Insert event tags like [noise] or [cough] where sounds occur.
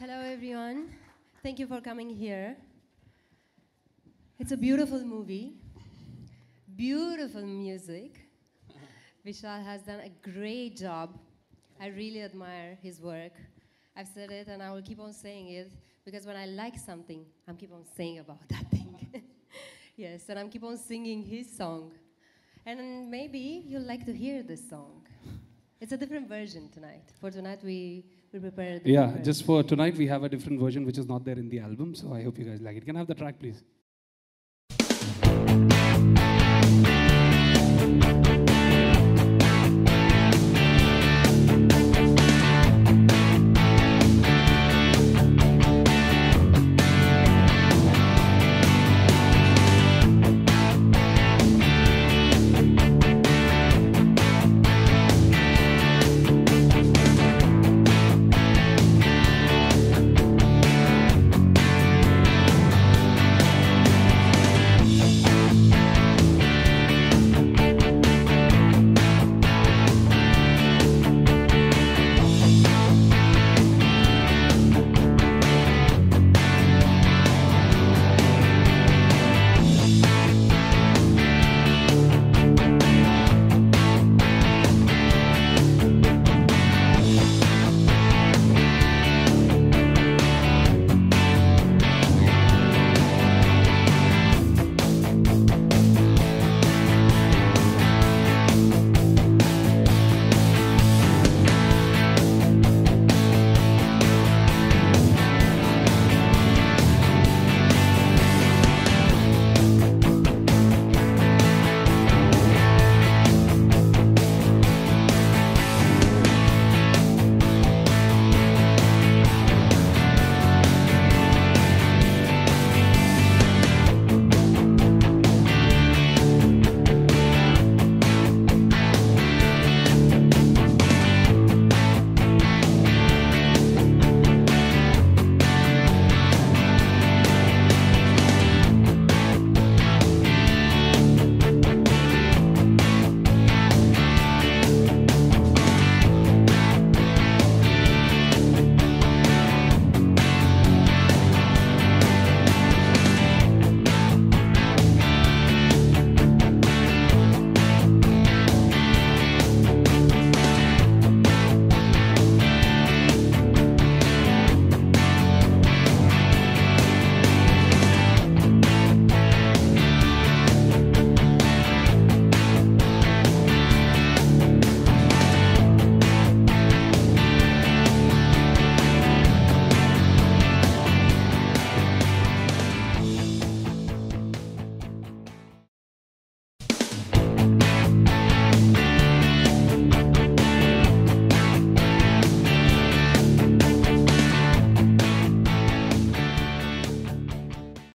Hello, everyone. Thank you for coming here. It's a beautiful movie, beautiful music. Vishal has done a great job. I really admire his work. I've said it and I will keep on saying it because when I like something, I'm keep on saying about that thing. [laughs] yes, and I'm keep on singing his song. And maybe you'll like to hear this song. It's a different version tonight. For tonight, we, we prepared. Yeah, different just for tonight, we have a different version which is not there in the album. So I hope you guys like it. Can I have the track, please?